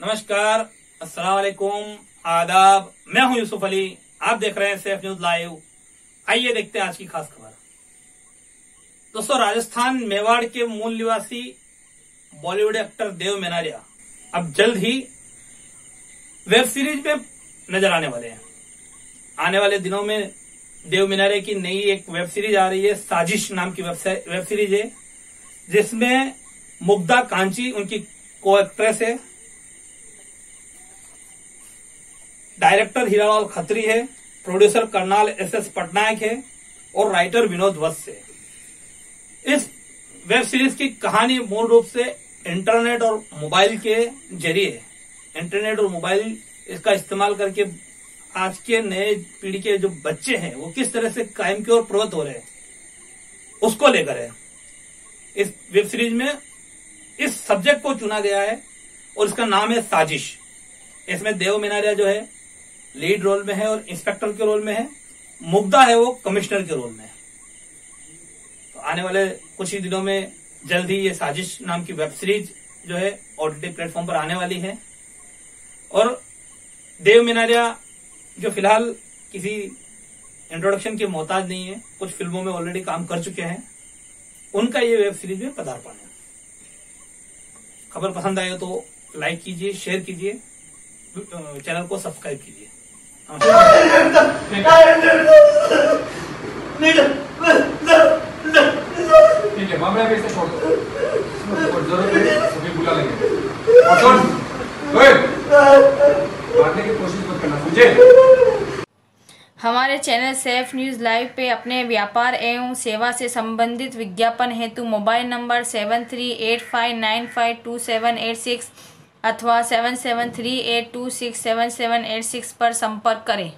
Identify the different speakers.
Speaker 1: नमस्कार अस्सलाम आदाब। मैं हूँ यूसुफ अली, आप देख रहे हैं सेफ़ न्यूज़ लाइव। आइए देखते हैं आज की खास खबर। दोस्तों, राजस्थान मेवाड़ के मूल निवासी, बॉलीवुड एक्टर देव मेनारिया अब जल्द ही वेब सीरीज़ में नज़र आने वाले हैं। आने वाले दिनों में देव मिनारे की नई एक वेब सीरीज़ आ रही है, साजिश नाम की वेब सीरीज़ है, जिसमें मुग्धा कांची उनकी को, एक्ट्रेस है डायरेक्टर हीरालाल खत्री है, producer Karnal S S Patnaik है और राइटर विनोद वत्स है। इस वेब सीरीज़ की कहानी मूल रूप से इंटरनेट और मोबाइल के ज़रिए इंटरनेट और मोबाइल इसका इस्तेमाल करके आज के नए पीढ़ी के जो बच्चे हैं, वो किस तरह से क्राइम की ओर प्रवृत्त हो रहे हैं, उसको लेकर है। इस वेब सीरीज़ में इस सब्जेक्ट को चुना गया है और इसका नाम है साजिश। इसमें देव मिनारिया जो है लीड रोल में है और इंस्पेक्टर के रोल में है। मुग्धा है वो, कमिश्नर के रोल में है। तो आने वाले कुछ ही दिनों में जल्द ही ये साजिश नाम की वेब सीरीज़ जो है ओटीटी प्लेटफॉर्म पर आने वाली है। और देव मिनारिया, जो फ़िलहाल किसी इंट्रोडक्शन के मोहताज नहीं है, कुछ फ़िल्मों में ऑलरेडी काम कर चुके हैं, उनका ये वेब सीरीज़ में पदार्पण है। खबर पसंद आए तो लाइक कीजिए शेयर कीजिए चैनल को सब्सक्राइब कीजिए।
Speaker 2: ठीक है, मामला भी छोड़ दो। है सभी बुला लेंगे। और मारने की कोशिश मत करना मुझे
Speaker 3: हमारे चैनल सेफ़ न्यूज़ लाइव पे अपने व्यापार एवं सेवा से संबंधित विज्ञापन हेतु mobile number seven three eight five nine five two seven eight six अथवा seven seven three eight two six seven seven eight six पर संपर्क करें।